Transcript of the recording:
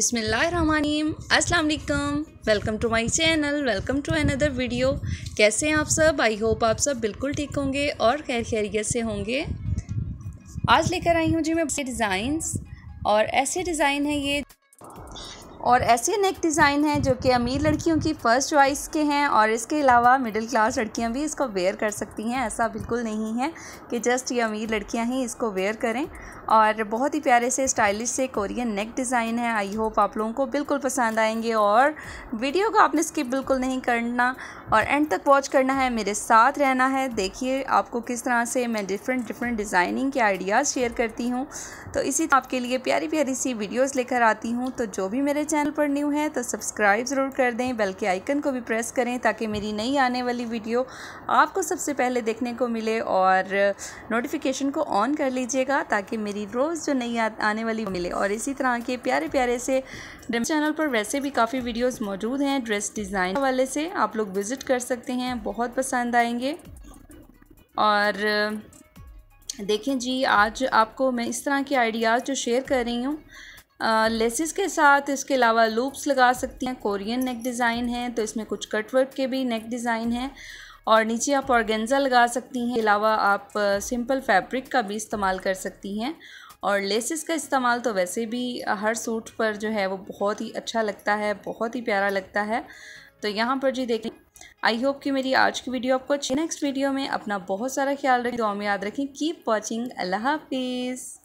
बिसमीम अस्सलाम वालेकुम welcome to my channel. Welcome to another video. कैसे हैं आप सब? आई होप आप सब बिल्कुल ठीक होंगे और खैर खैरियत से होंगे। आज लेकर आई हूँ जी मैं डिज़ाइंस और ऐसे डिज़ाइन हैं ये और ऐसे नेक डिज़ाइन हैं जो कि अमीर लड़कियों की फ़र्स्ट चॉइस के हैं और इसके अलावा मिडिल क्लास लड़कियाँ भी इसको वेयर कर सकती हैं। ऐसा बिल्कुल नहीं है कि जस्ट ये अमीर लड़कियाँ ही इसको वेयर करें। और बहुत ही प्यारे से स्टाइलिश से कोरियन नेक डिज़ाइन है। आई होप आप लोगों को बिल्कुल पसंद आएँगे और वीडियो को आपने स्किप बिल्कुल नहीं करना और एंड तक वॉच करना है। मेरे साथ रहना है। देखिए आपको किस तरह से मैं डिफरेंट डिफरेंट डिज़ाइनिंग के आइडियाज़ शेयर करती हूँ। तो इसी आपके लिए प्यारी प्यारी सी वीडियोज़ लेकर आती हूँ। तो जो भी मेरे चैनल पर न्यू है तो सब्सक्राइब ज़रूर कर दें, बेल के आइकन को भी प्रेस करें ताकि मेरी नई आने वाली वीडियो आपको सबसे पहले देखने को मिले और नोटिफिकेशन को ऑन कर लीजिएगा ताकि मेरी रोज़ जो नई आने वाली मिले। और इसी तरह के प्यारे प्यारे से चैनल पर वैसे भी काफ़ी वीडियोज़ मौजूद हैं ड्रेस डिज़ाइन वाले से आप लोग विज़िट कर सकते हैं, बहुत पसंद आएँगे। और देखें जी, आज आपको मैं इस तरह के आइडियाज़ जो शेयर कर रही हूँ लेसिस के साथ इसके अलावा लूप्स लगा सकती हैं। कोरियन नेक डिज़ाइन है तो इसमें कुछ कटवर्क के भी नेक डिज़ाइन हैं। और नीचे आप ऑर्गेन्ज़ा लगा सकती हैं अलावा आप सिंपल फैब्रिक का भी इस्तेमाल कर सकती हैं। और लेसिस का इस्तेमाल तो वैसे भी हर सूट पर जो है वो बहुत ही अच्छा लगता है, बहुत ही प्यारा लगता है। तो यहाँ पर जी देखें आई होप कि मेरी आज की वीडियो आपको अच्छी नेक्स्ट वीडियो में अपना बहुत सारा ख्याल रखें दुआ में याद रखें। Keep watching. अल्लाह हाफिज़।